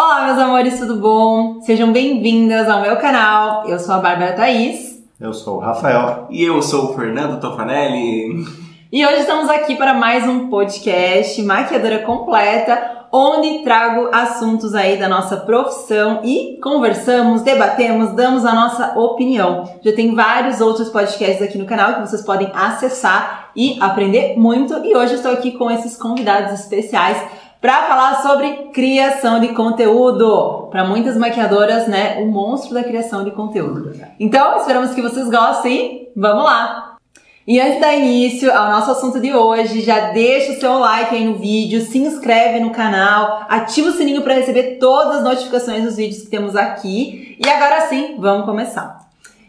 Olá, meus amores, tudo bom? Sejam bem-vindas ao meu canal. Eu sou a Bárbara Thaís. Eu sou o Rafael. E eu sou o Fernando Tofanelli. E hoje estamos aqui para mais um podcast Maquiadora Completa, onde trago assuntos aí da nossa profissão e conversamos, debatemos, damos a nossa opinião. Já tem vários outros podcasts aqui no canal que vocês podem acessar e aprender muito. E hoje estou aqui com esses convidados especiais para falar sobre criação de conteúdo. Para muitas maquiadoras, né, o monstro da criação de conteúdo. Então, esperamos que vocês gostem. Vamos lá! E antes dar início ao nosso assunto de hoje, já deixa o seu like aí no vídeo, se inscreve no canal, ativa o sininho para receber todas as notificações dos vídeos que temos aqui. E agora sim, vamos começar.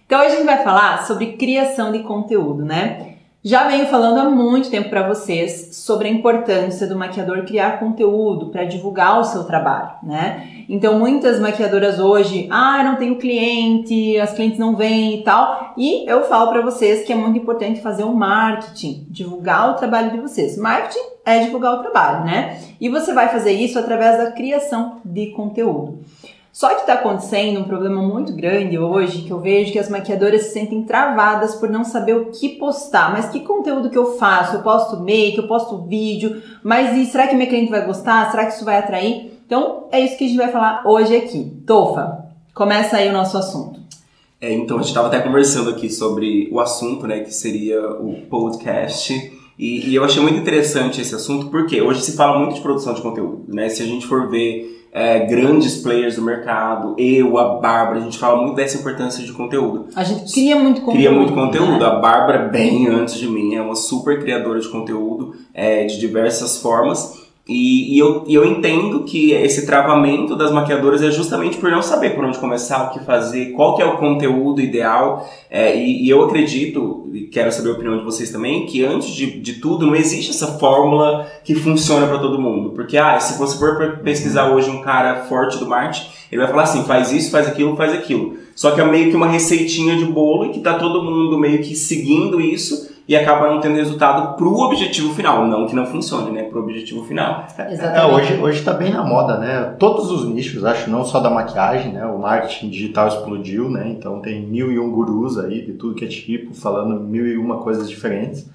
Então hoje a gente vai falar sobre criação de conteúdo, né? Já venho falando há muito tempo para vocês sobre a importância do maquiador criar conteúdo para divulgar o seu trabalho, né? Então muitas maquiadoras hoje, ah, não tenho cliente, as clientes não vêm e tal, e eu falo para vocês que é muito importante fazer um marketing, divulgar o trabalho de vocês. Marketing é divulgar o trabalho, né? E você vai fazer isso através da criação de conteúdo. Só que está acontecendo um problema muito grande hoje, que eu vejo que as maquiadoras se sentem travadas por não saber o que postar. Mas que conteúdo que eu faço? Eu posto make, eu posto vídeo, mas e será que minha cliente vai gostar? Será que isso vai atrair? Então, é isso que a gente vai falar hoje aqui. Tofa, começa aí o nosso assunto. É, então, a gente estava até conversando aqui sobre o assunto, né, que seria o podcast. E, e eu achei muito interessante esse assunto, porque hoje se fala muito de produção de conteúdo, né? Se a gente for ver é, grandes players do mercado, eu, a Bárbara, a gente fala muito dessa importância de conteúdo. A gente cria muito conteúdo. Cria muito conteúdo. Né? A Bárbara, bem antes de mim, é uma super criadora de conteúdo é, de diversas formas. E, e, eu, e eu entendo que esse travamento das maquiadoras é justamente por não saber por onde começar, o que fazer, qual que é o conteúdo ideal. É, e, e, eu acredito, e quero saber a opinião de vocês também, que antes de, de tudo não existe essa fórmula que funciona para todo mundo. Porque, ah, se você for pesquisar hoje um cara forte do marketing, ele vai falar assim, faz isso, faz aquilo, faz aquilo. Só que é meio que uma receitinha de bolo e que tá todo mundo meio que seguindo isso e acaba não tendo resultado para o objetivo final. Não que não funcione, né? Para o objetivo final. É, hoje hoje está bem na moda, né? Todos os nichos, acho, não só da maquiagem, né? O marketing digital explodiu, né? Então tem mil e um gurus aí de tudo que é tipo, falando mil e uma coisas diferentes.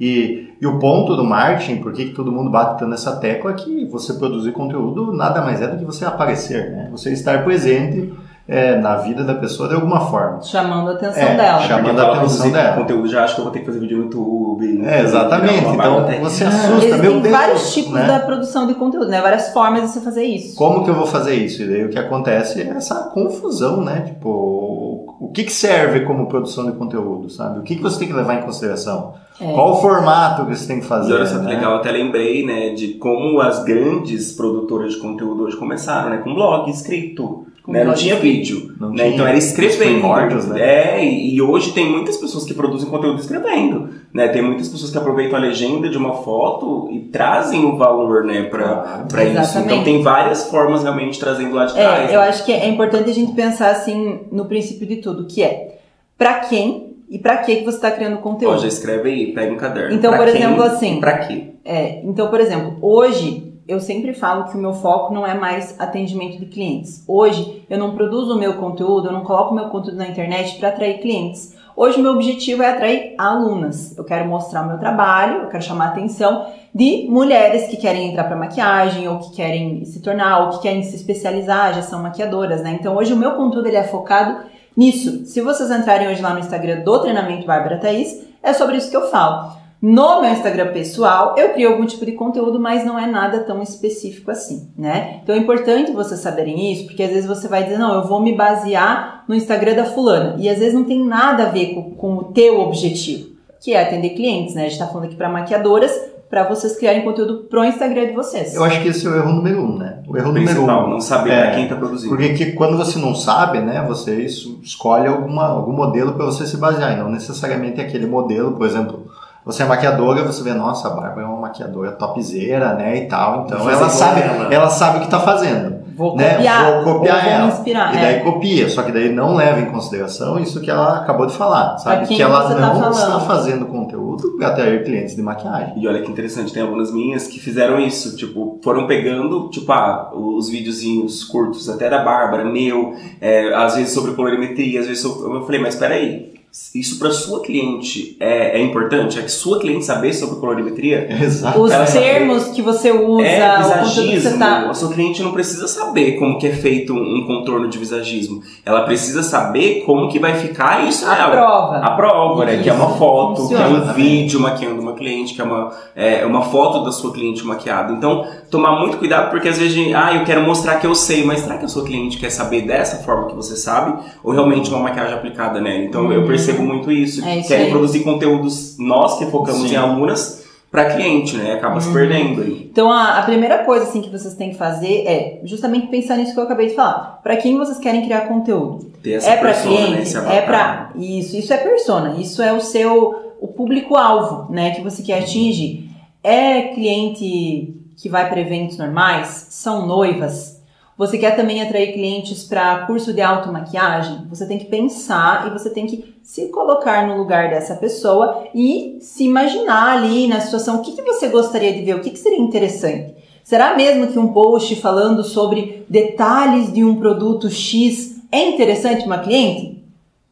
E, e o ponto do marketing, por que todo mundo bate tanto nessa tecla, é que você produzir conteúdo nada mais é do que você aparecer, né? Você estar presente é, na vida da pessoa de alguma forma. Chamando a atenção é, dela. Chamando a atenção dela. conteúdo, já acho que eu vou ter que fazer vídeo no YouTube. É, exatamente. Então você assusta, meu Deus. Tem vários tipos né? da produção de conteúdo, né? Várias formas de você fazer isso. Como que eu vou fazer isso? E daí o que acontece é essa confusão, né? Tipo, o que, que serve como produção de conteúdo, sabe? O que, que você tem que levar em consideração? É. Qual o formato que você tem que fazer? Olha só que né? legal, eu até lembrei, né, de como as grandes produtoras de conteúdo hoje começaram, né, com blog escrito. Né? Não tinha vídeo. Não né? tinha. Então era escrevendo. Né? É, e hoje tem muitas pessoas que produzem conteúdo escrevendo. Né? Tem muitas pessoas que aproveitam a legenda de uma foto e trazem o valor né, para ah, isso. Então tem várias formas realmente trazendo lá de é, trás. Eu né? acho que é importante a gente pensar assim no princípio de tudo, que é para quem e para que que você está criando conteúdo. Já escreve aí, pega um caderno. Então, pra por exemplo, assim. Para quê? É, então, por exemplo, hoje eu sempre falo que o meu foco não é mais atendimento de clientes. Hoje eu não produzo o meu conteúdo, eu não coloco o meu conteúdo na internet para atrair clientes. Hoje o meu objetivo é atrair alunas. Eu quero mostrar o meu trabalho, eu quero chamar a atenção de mulheres que querem entrar para maquiagem ou que querem se tornar ou que querem se especializar, já são maquiadoras, né? Então hoje o meu conteúdo ele é focado nisso. Se vocês entrarem hoje lá no Instagram do treinamento Bárbara Thaís, é sobre isso que eu falo. No meu Instagram pessoal, eu crio algum tipo de conteúdo, mas não é nada tão específico assim, né? Então é importante vocês saberem isso, porque às vezes você vai dizer, não, eu vou me basear no Instagram da fulana, e às vezes não tem nada a ver com, com o teu objetivo, que é atender clientes, né? A gente tá falando aqui para maquiadoras, para vocês criarem conteúdo pro Instagram de vocês. Eu acho que esse é o erro número um, né? O erro Principal, número um. não saber é, para quem está produzindo. Porque que, quando você não sabe, né, você escolhe alguma, algum modelo para você se basear, e não necessariamente aquele modelo, por exemplo, você é maquiadora, você vê, nossa, a Bárbara é uma maquiadora topzera, né, e tal. Então ela sabe, ela. ela sabe o que está fazendo. Vou né, copiar, vou copiar ou vou ela. inspirar. E é. daí copia, só que daí não leva em consideração isso que ela acabou de falar, sabe? Que ela tá não falando. está fazendo conteúdo para atrair clientes de maquiagem. E olha que interessante, tem alunas minhas que fizeram isso, tipo, foram pegando, tipo, ah, os videozinhos curtos, até da Bárbara, meu, é, às vezes sobre colorimetria, às vezes sobre... Eu falei, mas peraí, isso para sua cliente é, é importante? É que sua cliente saber sobre colorimetria? Exato. Os termos que você usa, É o conteúdo que visagismo. você tá. A sua cliente não precisa saber como que é feito um contorno de visagismo. Ela precisa saber como que vai ficar isso A nela. prova. A prova, né? Que é uma foto, que é funciona um também. vídeo maquiando uma cliente, que é uma, é uma foto da sua cliente maquiada. Então, tomar muito cuidado, porque às vezes, a gente, ah, eu quero mostrar que eu sei, mas será que a sua cliente quer saber dessa forma que você sabe? Ou realmente uma maquiagem aplicada nela? Então, eu percebo muito isso. É isso Querem aí. produzir conteúdos, nós que focamos Sim. em alunas, para cliente, né? Acaba Uhum. se perdendo aí. Então a, a primeira coisa assim que vocês têm que fazer é justamente pensar nisso que eu acabei de falar. Para quem vocês querem criar conteúdo? Ter essa é para né? cliente? Esse É para isso, isso é persona. Isso é o seu o público alvo, né, que você quer atingir. É cliente que vai para eventos normais? São noivas? Você quer também atrair clientes para curso de automaquiagem? Você tem que pensar e você tem que se colocar no lugar dessa pessoa e se imaginar ali na situação. O que, que você gostaria de ver? O que, que seria interessante? Será mesmo que um post falando sobre detalhes de um produto X é interessante para uma cliente?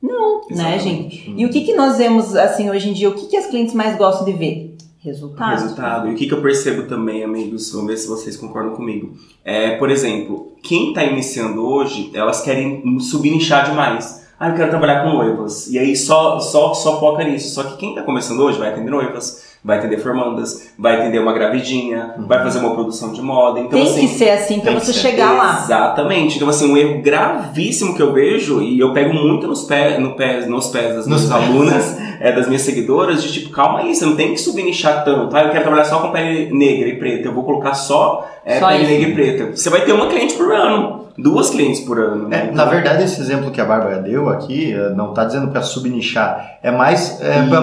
Não, né, Exatamente. gente? E o que, que nós vemos assim hoje em dia? O que, que as clientes mais gostam de ver? Resultados. Resultado. E o que, que eu percebo também, amigos, vamos ver se vocês concordam comigo. É, por exemplo, quem está iniciando hoje, elas querem subnichar demais. Ah, eu quero trabalhar com noivas. E aí só, só, só foca nisso. Só que quem está começando hoje vai atender noivas, vai atender formandas, vai atender uma gravidinha, vai fazer uma produção de moda. Então, tem assim, que ser assim para você ser. chegar lá. Exatamente. Então, assim, um erro gravíssimo que eu vejo, e eu pego muito nos pés, no pé, nos pés das Nos minhas pés. alunas, é, das minhas seguidoras, de tipo, calma aí, você não tem que subnichar tanto. Ah, eu quero trabalhar só com pele negra e preta, eu vou colocar só, é, Só pele isso. negra e preta. Você vai ter uma cliente por ano, duas clientes por ano. né? É, na verdade, esse exemplo que a Bárbara deu aqui, eh, não está dizendo para subnichar, é mais é, para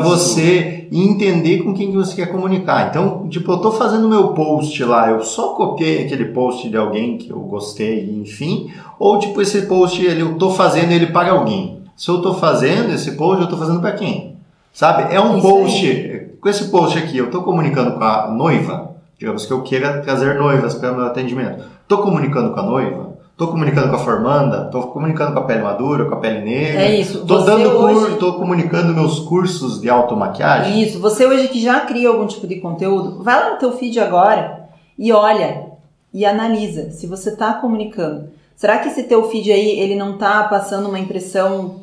Você entender com quem que você quer comunicar. Então, tipo, eu estou fazendo meu post lá, eu só copiei aquele post de alguém que eu gostei, enfim, ou tipo, esse post ele, eu estou fazendo ele para alguém. Se eu estou fazendo esse post, eu estou fazendo para quem? Sabe? É um Isso post, com esse post aqui, eu estou comunicando com a noiva, digamos que eu queira trazer noivas para meu atendimento. Estou comunicando com a noiva? Estou comunicando com a formanda? Estou comunicando com a pele madura, com a pele negra? É isso. Estou Você dando hoje- tô comunicando meus cursos de automaquiagem? Isso, você hoje que já cria algum tipo de conteúdo, vai lá no teu feed agora e olha e analisa se você está comunicando. Será que esse teu feed aí, ele não tá passando uma impressão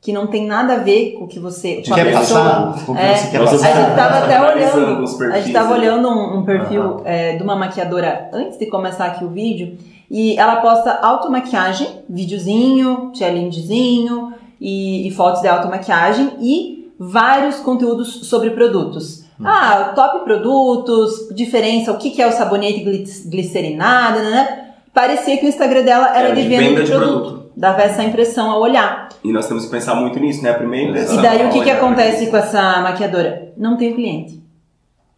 que não tem nada a ver com o que você... Com a quer pessoa? passar? Com que É, você quer Nós A passar? gente tava até Analisando olhando, a gente tava né? olhando um, um perfil é, de uma maquiadora antes de começar aqui o vídeo e ela posta automaquiagem, videozinho, challengezinho e, e fotos de automaquiagem e vários conteúdos sobre produtos. Hum. Ah, top produtos, diferença, o que, que é o sabonete glic- glicerinado, né? Parecia que o Instagram dela era, Era de de venda, de produto. produto. Dava essa impressão ao olhar. E nós temos que pensar muito nisso, né? Impressão. E daí o que, que acontece com essa maquiadora? Não tem cliente.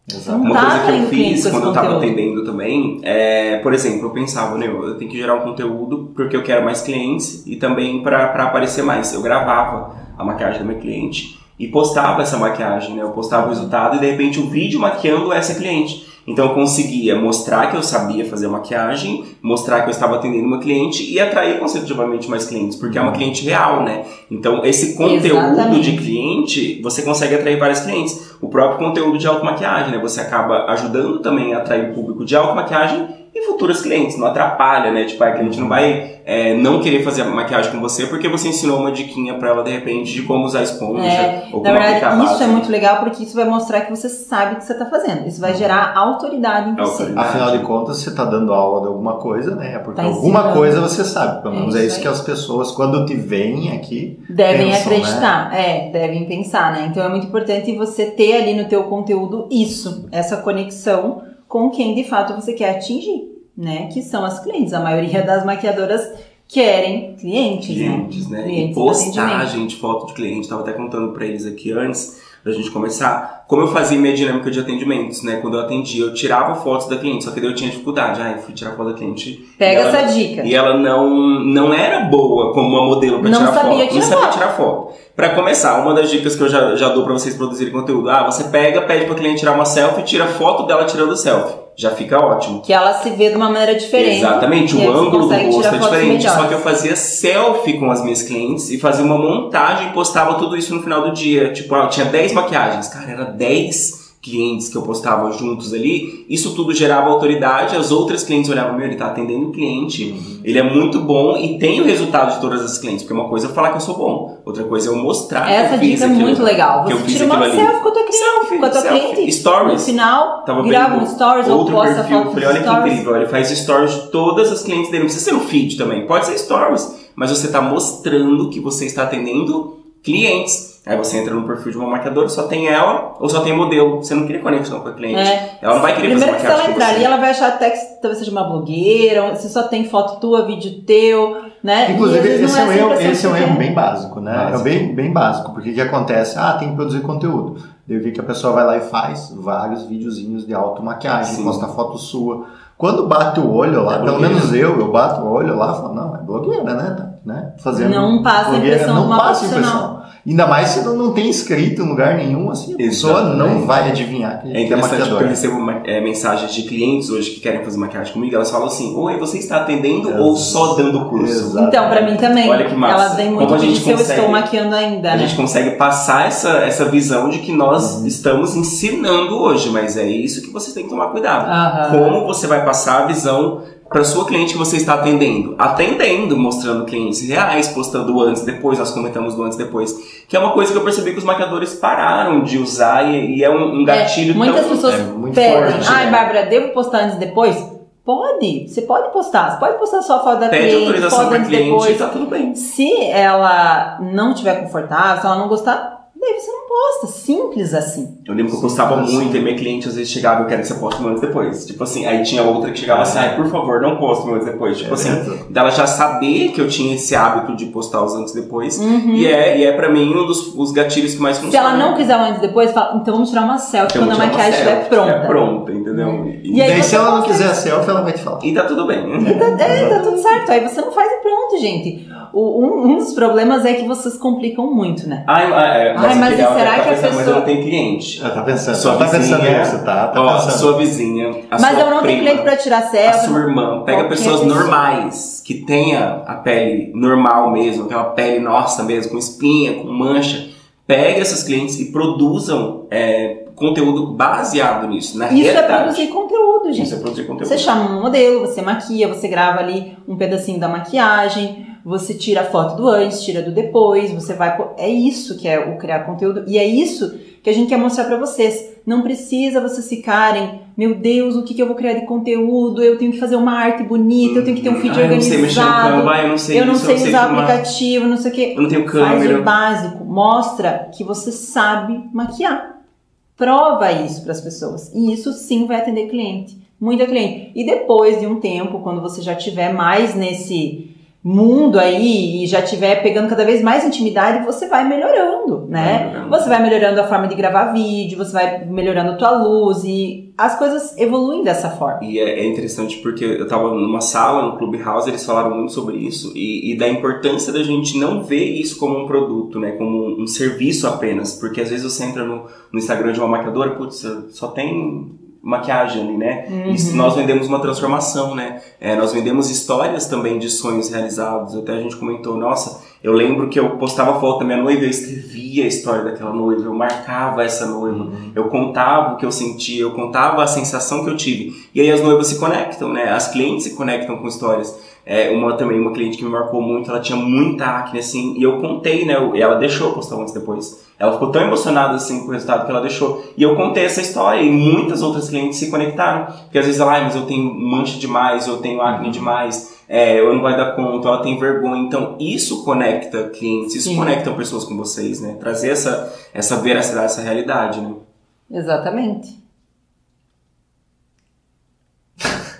Exato. Não Uma coisa que eu fiz quando eu tava conteúdo. atendendo também, é, por exemplo, eu pensava, né, eu tenho que gerar um conteúdo porque eu quero mais clientes e também para aparecer mais. Eu gravava a maquiagem da minha cliente e postava essa maquiagem, né? Eu postava o resultado e de repente o vídeo maquiando essa cliente. Então eu conseguia mostrar que eu sabia fazer maquiagem, mostrar que eu estava atendendo uma cliente e atrair consecutivamente mais clientes, porque é uma cliente real, né? Então esse conteúdo Exatamente. de cliente, você consegue atrair vários clientes. O próprio conteúdo de automaquiagem, né? Você acaba ajudando também a atrair o público de automaquiagem e futuros clientes. Não atrapalha, né? Tipo, a cliente não vai é, não querer fazer a maquiagem com você porque você ensinou uma diquinha pra ela, de repente, de como usar esponja É, ou Na como aplicar verdade, isso base. é muito legal porque isso vai mostrar que você sabe o que você está fazendo. Isso vai gerar autoridade em você. Autoridade. Afinal de contas, você está dando aula de alguma coisa, né? É Porque Tá alguma coisa você sabe. Pelo É menos é isso isso aí. que as pessoas, quando te veem aqui, Devem pensam, acreditar, é, devem pensar, né? Então é muito importante você ter ali no teu conteúdo isso, essa conexão com quem de fato você quer atingir, né? Que são as clientes. A maioria das maquiadoras querem clientes, clientes, né? né? Clientes e postagem de foto de cliente, tava até contando pra eles aqui antes. da gente começar. Como eu fazia minha dinâmica de atendimentos, né? Quando eu atendia, eu tirava fotos da cliente, só que daí eu tinha dificuldade. Ah, eu fui tirar foto da cliente. Pega ela- essa dica. E ela não, não era boa como uma modelo pra Não tirar foto. tirar não sabia foto. tirar foto. Pra começar, uma das dicas que eu já, já dou pra vocês produzirem conteúdo. Ah, você pega, pede pra cliente tirar uma selfie, tira foto dela tirando selfie. Já fica ótimo. Que ela se vê de uma maneira diferente. Exatamente, o ângulo do rosto é diferente. Só que eu fazia selfie com as minhas clientes e fazia uma montagem e postava tudo isso no final do dia. Tipo, ah, eu tinha 10 maquiagens. Cara, era 10 clientes que eu postava juntos ali. Isso tudo gerava autoridade. As outras clientes olhavam, meu, ele tá atendendo o cliente. Ele é muito bom e tem o resultado de todas as clientes. Porque uma coisa é falar que eu sou bom, outra coisa é eu mostrar que Essa eu fiz dica é aquilo. muito legal. que eu Você tira uma selfie com a tua cliente, Selfie, com a tua selfie. cliente. Stories. No final, Tava grava um stories ou outro posta perfil, foto falei, olha que stories. incrível, ele faz stories de todas as clientes dele, não precisa ser no feed também, pode ser stories, mas você está mostrando que você está atendendo clientes. Aí você entra no perfil de uma maquiadora, só tem ela ou só tem modelo. Você não cria conexão com a cliente. É. Ela não vai querer Primeiro fazer que se ela maquiagem com entrar você. ali, ela vai achar até que talvez seja uma blogueira, se só tem foto tua, vídeo teu, né? Inclusive, às vezes esse não é, um erro, esse é um que erro você bem básico, né? Básico. É bem, bem básico, porque o que acontece? Ah, tem que produzir conteúdo. Daí o que, que a pessoa vai lá e faz? Vários videozinhos de automaquiagem, Sim. posta foto sua. Quando bate o olho lá, É pelo menos eu, eu bato o olho lá e falo, não, é blogueira, né? Tá, né? Fazendo Não passa blogueira, impressão não de uma passa impressão. Ainda mais se não, não tem escrito em lugar nenhum, assim, a pessoa não vai adivinhar que, É que é interessante porque eu recebo é, mensagens de clientes hoje que querem fazer maquiagem comigo, elas falam assim, oi, você está atendendo Exato. ou só dando curso? Exato. Então, pra mim também. Olha que massa. Ela vem Como muito a gente se eu consegue- estou maquiando ainda, A né? gente consegue passar essa, essa visão de que nós Uhum. estamos ensinando hoje, mas é isso que vocês têm que tomar cuidado. Aham. Como você vai passar a visão para sua cliente que você está atendendo? Atendendo, mostrando clientes reais, postando antes depois, nós comentamos do antes e depois, que é uma coisa que eu percebi que os maquiadores pararam de usar e, e é um, um gatilho É, muitas tão... pessoas é muito pedem, forte, ai, né? Bárbara, devo postar antes e depois? Pode, você pode postar. Você pode postar só a foto da Pede cliente, autorização foto cliente depois. e tá tudo bem. Se ela não estiver confortável, se ela não gostar, daí você não posta. Simples assim. Eu lembro que eu postava Sim. muito e minha cliente às vezes chegava, eu quero que você poste meu antes e depois. Tipo assim, aí tinha outra que chegava assim, ai, por favor, não poste meu antes e depois. Tipo É assim, mesmo. dela já saber que eu tinha esse hábito de postar os antes e depois. Uhum. E é, e é pra mim um dos os gatilhos que mais Se funcionam. ela não quiser o antes e depois, fala, então vamos tirar uma selfie Eu quando a maquiagem estiver pronta. estiver pronta, entendeu? E, E aí Daí se ela não quiser a selfie, ela vai te falar. e tá tudo bem. É, tá tudo certo. Aí você não faz e pronto, gente. O- um, um dos problemas é que vocês complicam muito, né? Ai, ai, é, Ai, mas ela será tá que a pensando, Mas pessoa- ela tem cliente. Ela tá pensando, Sua tá vizinha, pensando nisso, tá? Tá Ó, pensando. sua vizinha, a Mas sua eu não tenho cliente pra tirar a selfie. sua irmã. Pega pessoas pessoa. normais, que tenha a pele normal mesmo, aquela pele nossa mesmo, com espinha, com mancha. Pega essas clientes e produzam é, conteúdo baseado nisso, na Isso é realidade. produzir conteúdo, gente. Isso é produzir conteúdo. Você chama um modelo, você maquia, você grava ali um pedacinho da maquiagem, você tira a foto do antes, tira do depois, você vai. É isso que é o criar conteúdo e é isso que a gente quer mostrar pra vocês. Não precisa vocês ficarem, meu Deus, o que, que eu vou criar de conteúdo? Eu tenho que fazer uma arte bonita, eu tenho que ter um feed ah, eu não sei mexer no organizado. Canva, eu não sei Eu não isso, sei eu sei usar filmar. aplicativo, não sei o quê. Eu não tenho Faz câmera. o básico, mostra que você sabe maquiar. Prova isso para as pessoas. E isso sim vai atender cliente, muita cliente. E depois de um tempo, quando você já tiver mais nesse mundo aí e já tiver pegando cada vez mais intimidade, você vai melhorando, né? Vai melhorando. Você vai melhorando a forma de gravar vídeo, você vai melhorando a tua luz e as coisas evoluem dessa forma. E é, é interessante porque eu tava numa sala no Clubhouse, eles falaram muito sobre isso e, e da importância da gente não ver isso como um produto, né? Como um, um serviço apenas. Porque às vezes você entra no, no Instagram de uma maquiadora, putz, só tem maquiagem ali, né? Uhum. E nós vendemos uma transformação, né? É, nós vendemos histórias também de sonhos realizados. Até a gente comentou, nossa, eu lembro que eu postava foto da minha noiva, eu escrevia a história daquela noiva, eu marcava essa noiva, Uhum. eu contava o que eu sentia, eu contava a sensação que eu tive. E aí as noivas se conectam, né? As clientes se conectam com histórias. É, uma também, uma cliente que me marcou muito, ela tinha muita acne, assim, e eu contei, né? E ela deixou eu postar antes depois. Ela ficou tão emocionada, assim, com o resultado que ela deixou. E eu contei essa história e muitas outras clientes se conectaram. Porque às vezes ela, ai, mas eu tenho mancha demais, eu tenho acne demais, é, eu não vai dar conta, ela tem vergonha. Então, isso conecta clientes, isso Sim. conecta pessoas com vocês, né? Trazer essa, essa veracidade, essa realidade, né? Exatamente.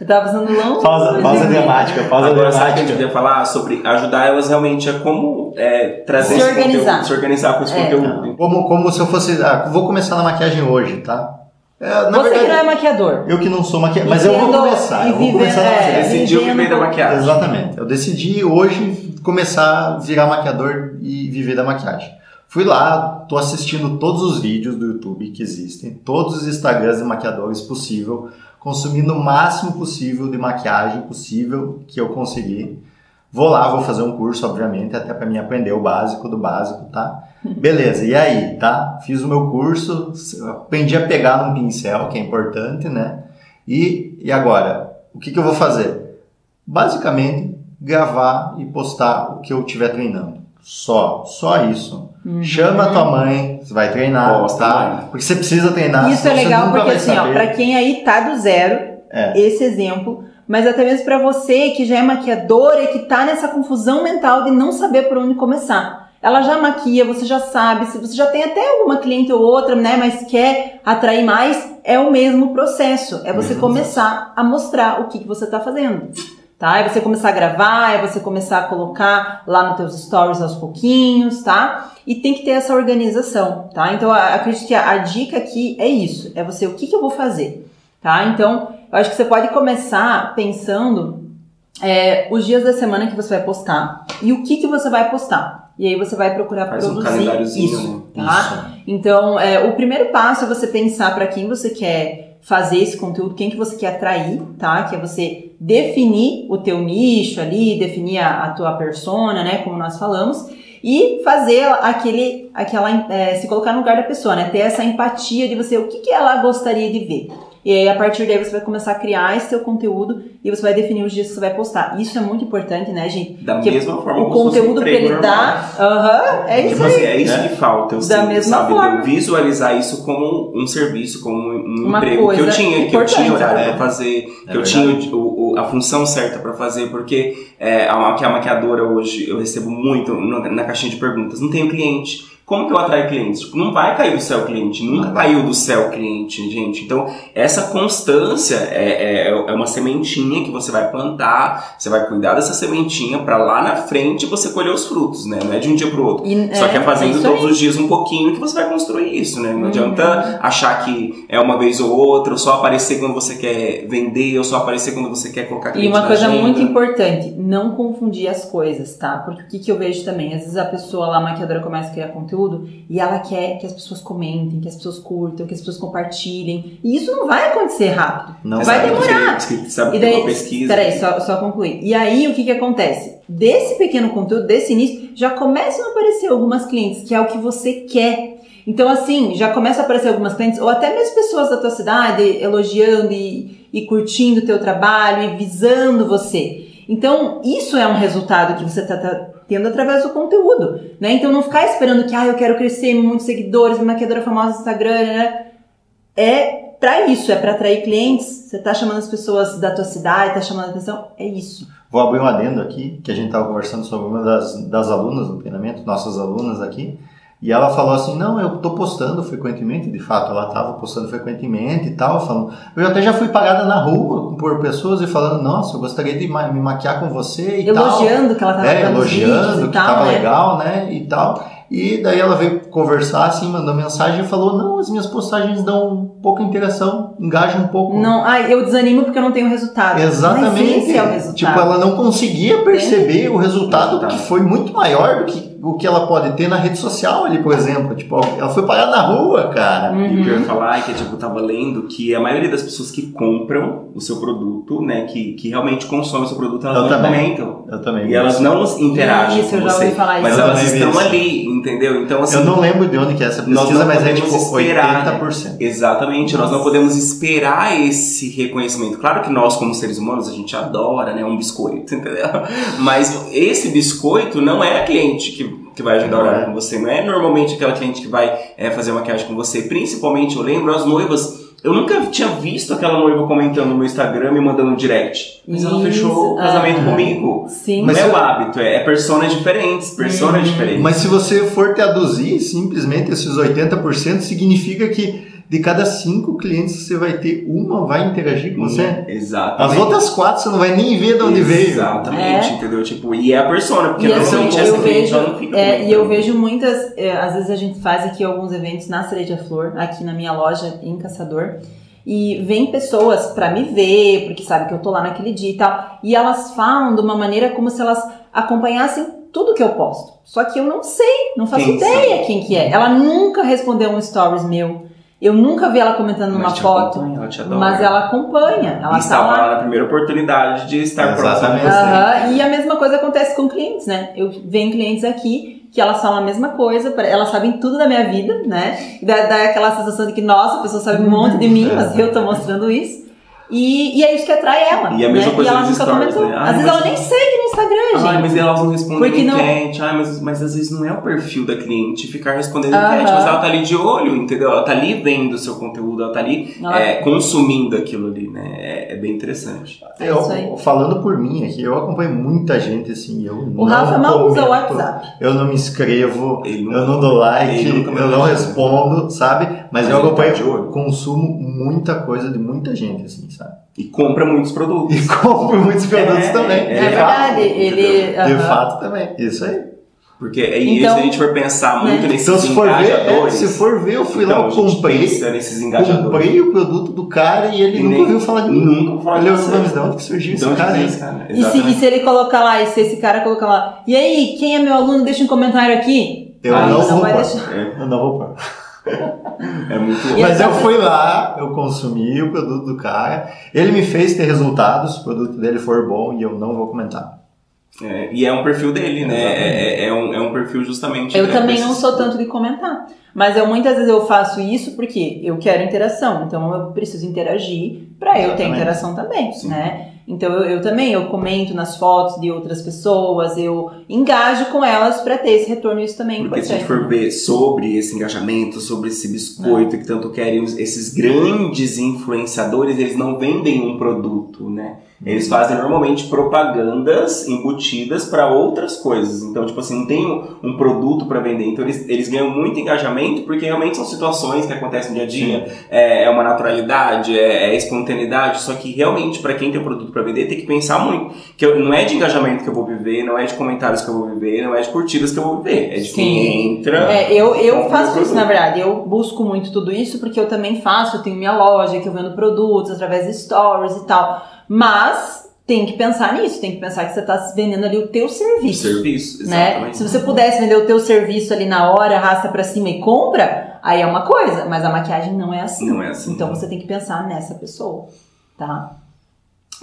Eu tava fazendo longe. Pausa, pausa dramática, pausa Agora, sabe o que a gente dramática. podia falar sobre ajudar elas realmente a como é, trazer Se esse organizar. conteúdo, se organizar com esse É. conteúdo. Como, como se eu fosse. Ah, vou começar na maquiagem hoje, tá? É, na Você verdade, que não é maquiador. eu que não sou maquiador. Mas eu vou começar. e Eu vou começar na é, maquiagem. Decidiu viver da maquiagem. Exatamente. Eu decidi hoje começar a virar maquiador e viver da maquiagem. Fui lá, tô assistindo todos os vídeos do YouTube que existem, todos os Instagrams de maquiadores possível, consumindo o máximo possível de maquiagem possível que eu conseguir. Vou lá, vou fazer um curso, obviamente, até para mim aprender o básico do básico, tá? Beleza, e aí, tá? Fiz o meu curso, aprendi a pegar num pincel, que é importante, né? E, e agora, o que, que eu vou fazer? Basicamente, gravar e postar o que eu estiver treinando. Só, só isso. Uhum. Chama a tua mãe, você vai treinar, Posta, tá? mãe. Porque você precisa treinar. Isso é legal porque assim, ó, pra quem aí tá do zero, É. esse exemplo, mas até mesmo pra você que já é maquiadora e que tá nessa confusão mental de não saber por onde começar. Ela já maquia, você já sabe, se você já tem até alguma cliente ou outra, né, mas quer atrair mais, é o mesmo processo. É você Mesmo começar a mostrar o que, que você tá fazendo. Tá? É você começar a gravar, é você começar a colocar lá nos teus stories aos pouquinhos, tá? E tem que ter essa organização, tá? Então, acredito que a, a dica aqui é isso, é você, o que, que eu vou fazer, tá? Então, eu acho que você pode começar pensando é, os dias da semana que você vai postar e o que, que você vai postar. E aí você vai procurar Faz um produzir calendáriozinho, isso, né? tá? Então, é, o primeiro passo é você pensar para quem você quer fazer esse conteúdo, quem que você quer atrair, tá? Que é você definir o teu nicho ali, definir a, a tua persona, né? Como nós falamos, e fazer aquele, aquela, é, se colocar no lugar da pessoa, né? Ter essa empatia de você, o que, que ela gostaria de ver. E aí, a partir daí, você vai começar a criar esse seu conteúdo e você vai definir os dias que você vai postar. Isso é muito importante, né, gente? Da Porque mesma forma O conteúdo emprego ele normal. dar, aham, é isso Tipo aí. assim, é isso né? que falta, eu Da sinto, mesma sabe? forma. Eu visualizar isso como um serviço, como um Uma emprego que eu tinha, que eu tinha horário né? pra fazer, que É eu verdade. tinha o- o- a função certa pra fazer, porque é, a, que a maquiadora hoje eu recebo muito no- na caixinha de perguntas, não tenho cliente. Como que eu atraio clientes? Não vai cair do céu cliente, nunca caiu do céu cliente, gente. Então, essa constância é, é, é uma sementinha que você vai plantar, você vai cuidar dessa sementinha pra lá na frente você colher os frutos, né? Não é de um dia pro outro. E, Só que é fazendo isso todos os dias um pouquinho que você vai construir isso, né? Não Uhum. adianta achar que é uma vez ou outra, ou só aparecer quando você quer vender, ou só aparecer quando você quer colocar E cliente uma na coisa agenda. muito importante, não confundir as coisas, tá? Porque o que, que eu vejo também? Às vezes a pessoa lá, a maquiadora, começa a criar conteúdo e ela quer que as pessoas comentem, que as pessoas curtam, que as pessoas compartilhem. E isso não vai acontecer rápido. Não vai sabe demorar. você- Sabe E daí, uma pesquisa. peraí, só, só concluir. E aí, o que que acontece? Desse pequeno conteúdo, desse início, já começam a aparecer algumas clientes, que é o que você quer. Então, assim, já começam a aparecer algumas clientes, ou até mesmo pessoas da tua cidade elogiando e, e curtindo o teu trabalho e visando você. Então, isso é um resultado que você está tendo através do conteúdo, né? Então, não ficar esperando que, ah, eu quero crescer muitos seguidores, maquiadora famosa no Instagram, né? É pra isso, é pra atrair clientes. Você tá chamando as pessoas da tua cidade, tá chamando a atenção, é isso. Vou abrir um adendo aqui, que a gente estava conversando sobre uma das, das alunas do treinamento, nossas alunas aqui, e ela falou assim, não, eu tô postando frequentemente, de fato, ela estava postando frequentemente e tal, falando, eu até já fui parada na rua por pessoas e falando, nossa, eu gostaria de ma- me maquiar com você e tal. Elogiando que ela tava É, fazendo os vídeos elogiando, que tal, tava né? legal, né, e tal. E daí ela veio conversar, assim, mandou mensagem e falou, não, as minhas postagens dão pouca interação, engajam um pouco. Não, ai, eu desanimo porque eu não tenho resultado. Mas Exatamente. esse é o resultado. Tipo, ela não conseguia perceber o resultado Resultado. que foi muito maior do que o que ela pode ter na rede social ali, por exemplo. Tipo, ela foi parar na rua, cara. Uhum. E o que eu ia falar é que, tipo, eu tava lendo que a maioria das pessoas que compram o seu produto, né, que, que realmente consomem o seu produto, elas Eu não também. comentam. Eu também. E elas não interagem Isso, com eu já você. ouvi falar isso. Mas Eu elas estão isso. ali, entendeu? Então, assim, Eu não lembro de onde que é essa pesquisa, mas é podemos tipo esperar, né? 80%. Exatamente, nós não podemos esperar esse reconhecimento. Claro que nós, como seres humanos, a gente adora, né, um biscoito, entendeu? Mas esse biscoito não é a cliente que, que vai ajudar a Não orar é. com você, não é normalmente aquela cliente que vai é, fazer maquiagem com você. Principalmente, eu lembro, as noivas. Eu nunca tinha visto aquela noiva comentando no meu Instagram e mandando um direct. Mas ela fechou o casamento ah. comigo. Sim. Não Mas é eu- o hábito, é, é personas diferentes, personas Uhum. diferentes. Mas se você for traduzir simplesmente esses 80%, significa que de cada cinco clientes você vai ter, uma vai interagir com você. Exatamente. As outras quatro você não vai nem ver de onde veio. Exatamente, É. entendeu? Tipo, e é a persona, porque E normalmente eu essa cliente vejo, não fica é, e eu vejo muitas, é, às vezes a gente faz aqui alguns eventos na Cereja Flor, aqui na minha loja em Caçador, e vem pessoas pra me ver, porque sabe que eu tô lá naquele dia e tal, e elas falam de uma maneira como se elas acompanhassem tudo que eu posto. Só que eu não sei, não faço Quem ideia quem que é. Ela nunca respondeu um stories meu. Eu nunca vi ela comentando numa foto, ela te adora. mas ela acompanha. Ela e tá estava lá lá na primeira oportunidade de estar próximo a Exatamente. você. Aham, E a mesma coisa acontece com clientes, né? Eu venho clientes aqui que elas falam a mesma coisa, elas sabem tudo da minha vida, né? Dá, dá aquela sensação de que, nossa, a pessoa sabe um monte de mim, mas eu tô mostrando isso. E, e é isso que atrai ela. E a mesma né? coisa e nunca stories, comentou. né? Às Ai, vezes mas- ela nem gente. Ai, mas elas não respondem Porque não- enquete. Ai, mas, mas às vezes não é o perfil da cliente ficar respondendo Aham. enquete, mas ela tá ali de olho, entendeu? Ela tá ali vendo o seu conteúdo, ela tá ali Ela- é, consumindo aquilo ali, né? É, é bem interessante. É Eu, aí. falando por mim aqui, eu acompanho muita gente assim. Eu O não Rafa mal usa o WhatsApp. Eu não me inscrevo, Ele eu não dou like, ele nunca me eu não respondo, sabe? Mas, eu tá acompanho, de olho. consumo muita coisa de muita gente, assim, sabe? E compra muitos produtos. E compro muitos produtos É, também. é É, de fato. verdade, ele. De fato também. Isso aí. Porque aí, Então, se a gente for pensar muito né? nesses Então, se for ver, é, engajadores. se for ver, eu fui então, lá, gente comprei, comprei o produto do cara e ele E nunca ouviu falar de mim. Nunca vou falar de Ele você. mas de onde que surgiu esse cara esse cara. E se, e se ele colocar lá, e se esse cara colocar lá, e aí, quem é meu aluno, deixa um comentário aqui. Eu Aí não vou vai pôr. deixar. É, Eu não vou pôr. É muito E Mas eu fui lá, eu consumi o produto do cara, ele me fez ter resultados, se o produto dele for bom e eu não vou comentar. É, e é um perfil dele, né? É, é- é um, é um perfil justamente. Eu né, também não sou tanto de comentar. Mas eu muitas vezes eu faço isso porque eu quero interação. Então eu preciso interagir para eu ter interação também, Sim. né? Então eu, eu também eu comento nas fotos de outras pessoas, eu engajo com elas para ter esse retorno. Isso também é Porque se a importante. gente for ver sobre esse engajamento, sobre esse biscoito que tanto querem, esses grandes influenciadores, eles não vendem um produto, né? Eles fazem normalmente propagandas embutidas para outras coisas. Então, tipo assim, não tem um, produto para vender. Então, eles, eles ganham muito engajamento porque realmente são situações que acontecem no dia a dia. É, é uma naturalidade, é, é espontaneidade. Só que realmente, para quem tem um produto para vender, tem que pensar muito. Que eu- não é de engajamento que eu vou viver, não é de comentários que eu vou viver, não é de curtidas que eu vou viver. É de Sim. quem entra. É, eu, eu faço isso, na verdade. Eu busco muito tudo isso porque eu também faço, eu tenho minha loja, que eu vendo produtos através de stories e tal. Mas tem que pensar nisso, tem que pensar que você está vendendo ali o teu serviço. Serviço, né? exatamente. Se você pudesse vender o teu serviço ali na hora, arrasta pra cima e compra, aí é uma coisa, mas a maquiagem não é assim. Não é assim. Então você tem que pensar nessa pessoa, tá?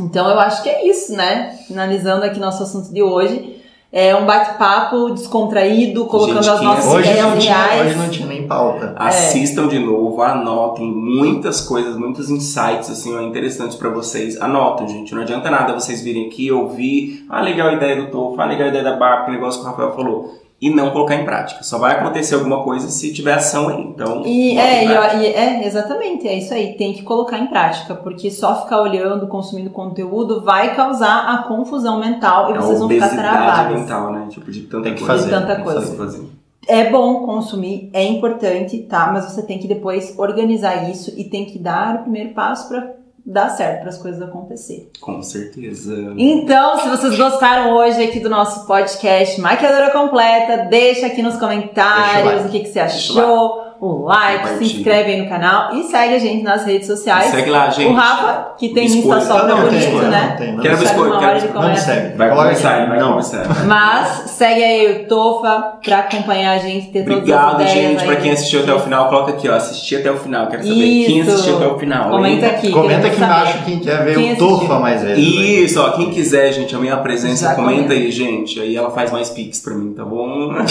Então eu acho que é isso, né? Finalizando aqui nosso assunto de hoje, é um bate-papo descontraído, colocando Gente, as nossas Hoje ideias não, tinha, reais. hoje não tinha nem pauta. Assistam de novo, anotem muitas coisas, muitos insights assim, ó, interessantes pra vocês. Anotem, gente. Não adianta nada vocês virem aqui, ouvir, ah, legal a ideia do Tofo, ah, legal a ideia da Bárbara, que negócio que o Rafael falou. E não colocar em prática. Só vai acontecer alguma coisa se tiver ação aí. Então, E é, e, e é, exatamente, é isso aí. Tem que colocar em prática, porque só ficar olhando, consumindo conteúdo vai causar a confusão mental e É vocês vão ficar travados. mental, né? Tipo, de tanta Tem que coisa. fazer, De tanta Tem que coisa. fazer. É bom consumir, é importante, tá? Mas você tem que depois organizar isso e tem que dar o primeiro passo pra dar certo, para as coisas acontecer. Com certeza. Então, se vocês gostaram hoje aqui do nosso podcast Maquiadora Completa, deixa aqui nos o comentários like. o que, que você o achou, o like, se inscreve aí no canal e segue a gente nas redes sociais. Segue lá, gente. O Rafa, que tem Biscoito. Insta só pra bonito, né? não tem, não Quero biscoito, quero biscoito. Não segue. Vai começar, vai Não. começar. Mas segue aí o Tofa pra acompanhar a gente, ter todas as Obrigado, ideias gente. aí. Pra quem assistiu até o final, coloca aqui, ó. Assisti até o final. Quero saber quem Isso. assistiu até o final. Comenta hein? aqui. Comenta aqui saber. embaixo quem quer ver Quem o Tofa mais vezes. Isso, ó. Quem quiser, gente, a minha presença, Já comenta aí, gente. Aí ela faz mais pix pra mim, tá bom?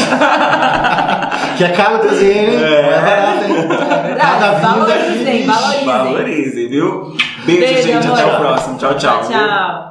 Que é caro trazer, hein? É. É barato, hein? Cada vinda valorizem, valorizem. Valorizem, viu? Beijo, Beijo, gente. amor. Até o próximo. Tchau, tchau. Tchau, tchau.